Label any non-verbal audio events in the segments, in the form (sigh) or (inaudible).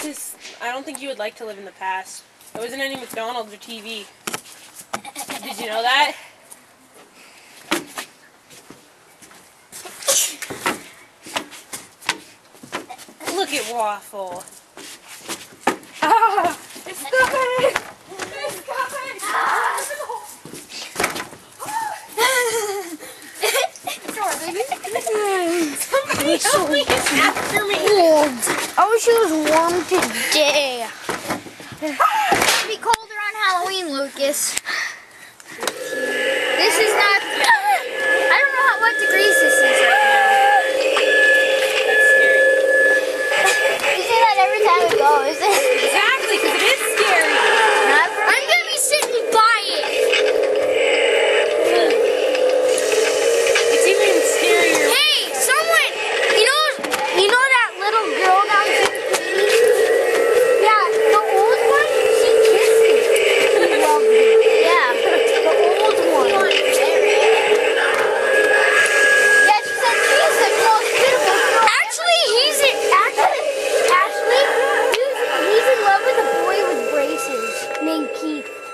I don't think you would like to live in the past. There wasn't any McDonald's or TV. Did you know that? Look at Waffle. Ah, it's coming! It's coming! Ah! (laughs) Somebody help me! It's after me! Cold. I wish it was warm today. It's be colder on Halloween, Lucas. This is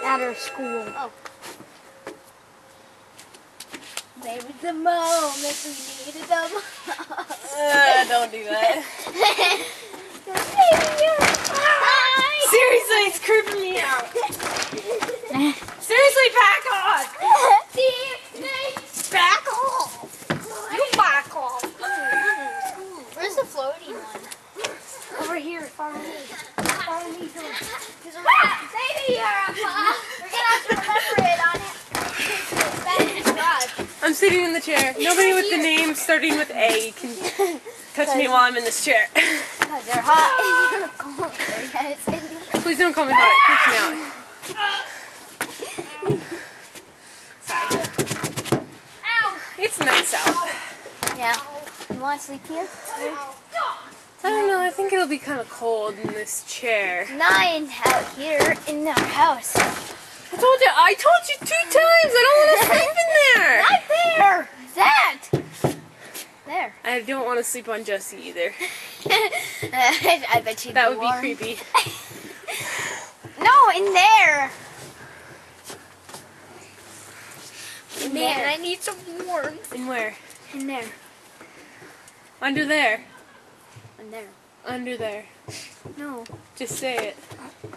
at her school. Oh. Baby, the moment we needed them. Uh, don't do that. Baby. (laughs) Seriously, it's creeping me out. Seriously, back off! Back off! You back off! Where's the floating one? Over here, follow me. Follow me. Baby, you're a fine. We're gonna have to remember it on it. Back in the garage. I'm sitting in the chair. Nobody with the name starting with A can touch me while I'm in this chair. Because they're hot. (laughs) Please don't call me hot. It me out. It's nice out. Yeah. You want to sleep here? I don't know. I think it'll be kind of cold in this chair. Nine out here in our house. I told you. I told you two times. I don't want to sleep in there. (laughs) Not there. That. There. I don't want to sleep on Jesse either. (laughs) I bet you. That would be creepy. (laughs) No, in there. In Man, there. I need some warmth. In where? In there. Under there. In there. Under there. No. Just say it. Uh,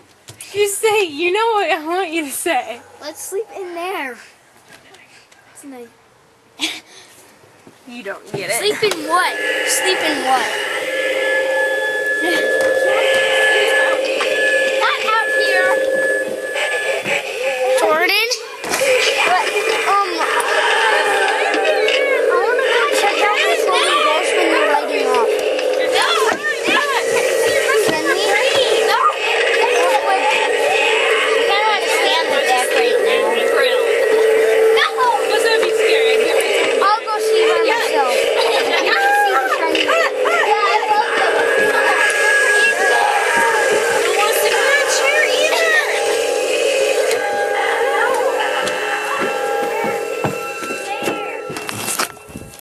Just say. You know what I want you to say. Let's sleep in there. It's (laughs) nice. You don't get it. Sleep in what? Sleep in what?